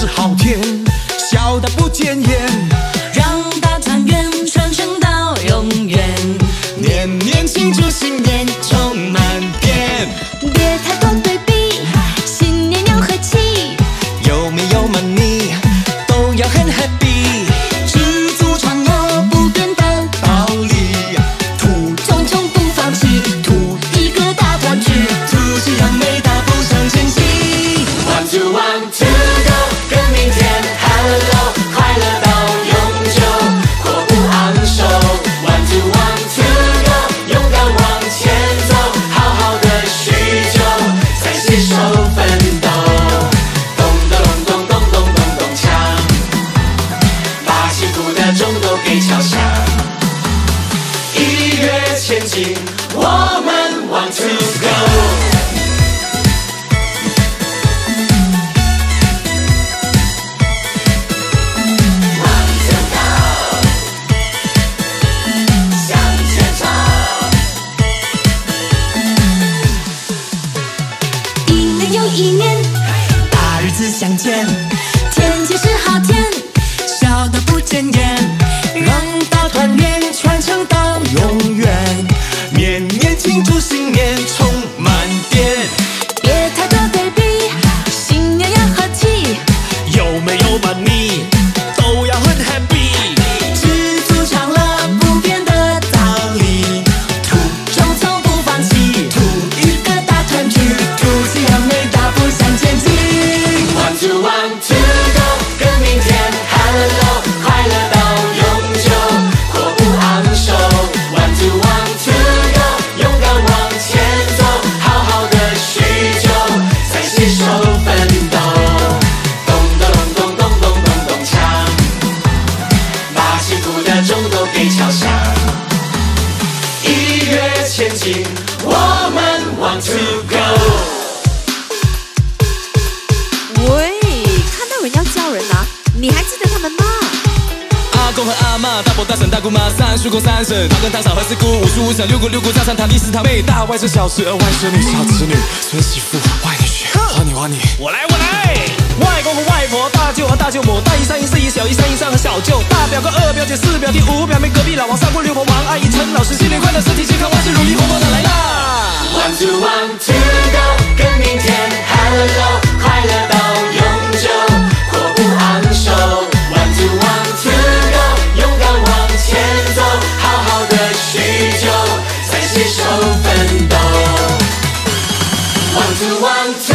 是好天笑得不见眼让大团圆传承到永远。年年庆祝新年充满电。别太多一年，大日子相见，天气是好天，笑得不见眼，让大团圆传承到永远，年年庆祝新年 want to go。喂，看到人要叫人啊，你还记得他们吗？阿公和阿嬷，大伯大婶大姑妈，三叔公三婶，堂哥堂嫂和四姑，五叔五婶，六姑六姑，大三堂弟四堂妹，大外甥小侄儿外孙女小侄女，孙媳妇外女婿，花你花你，我来，我来。外公和外婆，大舅和大舅母，大姨、三姨、四姨、小姨、三姨丈和小舅，大表哥、二表姐、四表弟、五表妹，隔壁老王、三姑六婆、王阿姨、陈老师，新年快乐，two go，跟明天 hello，快乐到永久，阔步昂首。One two one two go，勇敢往前走，好好的叙旧，再携手奋斗。One two one two